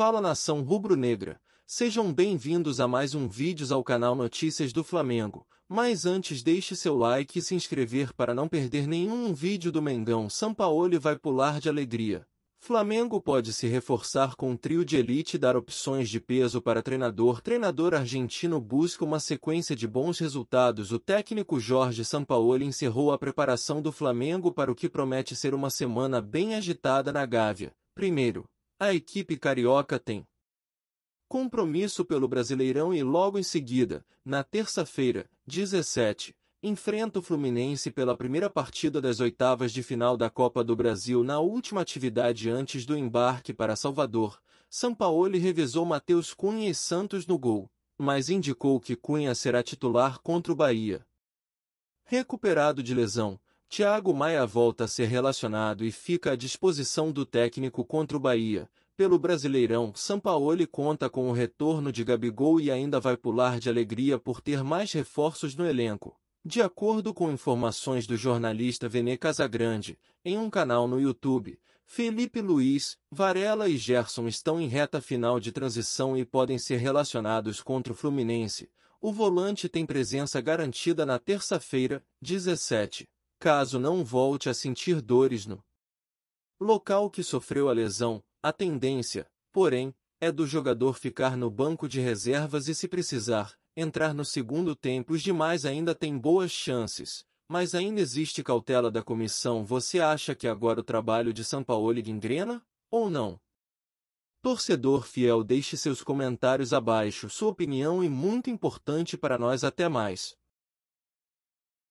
Fala nação rubro-negra, sejam bem-vindos a mais um vídeo ao canal Notícias do Flamengo, mas antes deixe seu like e se inscrever para não perder nenhum vídeo do Mengão Sampaoli vai pular de alegria. Flamengo pode se reforçar com um trio de elite e dar opções de peso para treinador. Treinador argentino busca uma sequência de bons resultados. O técnico Jorge Sampaoli encerrou a preparação do Flamengo para o que promete ser uma semana bem agitada na Gávea. Primeiro, a equipe carioca tem compromisso pelo Brasileirão e logo em seguida, na terça-feira, 17, enfrenta o Fluminense pela primeira partida das oitavas de final da Copa do Brasil na última atividade antes do embarque para Salvador. Sampaoli revezou Matheus Cunha e Santos no gol, mas indicou que Cunha será titular contra o Bahia. Recuperado de lesão, Thiago Maia volta a ser relacionado e fica à disposição do técnico contra o Bahia. Pelo Brasileirão, Sampaoli conta com o retorno de Gabigol e ainda vai pular de alegria por ter mais reforços no elenco. De acordo com informações do jornalista Vene Casagrande, em um canal no YouTube, Felipe Luiz, Varela e Gerson estão em reta final de transição e podem ser relacionados contra o Fluminense. O volante tem presença garantida na terça-feira, 17, caso não volte a sentir dores no local que sofreu a lesão. A tendência, porém, é do jogador ficar no banco de reservas e se precisar, entrar no segundo tempo. Os demais ainda têm boas chances, mas ainda existe cautela da comissão. Você acha que agora o trabalho de Sampaoli engrena? Ou não? Torcedor fiel deixe seus comentários abaixo, sua opinião é muito importante para nós até mais.